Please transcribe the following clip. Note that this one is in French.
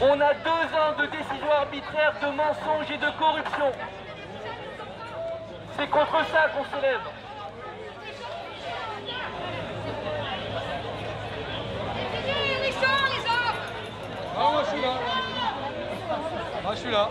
On a deux ans de décisions arbitraires, de mensonges et de corruption. C'est contre ça qu'on se lève. Ah, moi je suis là. Moi je suis là.